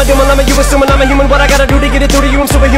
I'm a I'm a you assuming I'm a human. What I gotta do to get it through to you, I'm superhuman.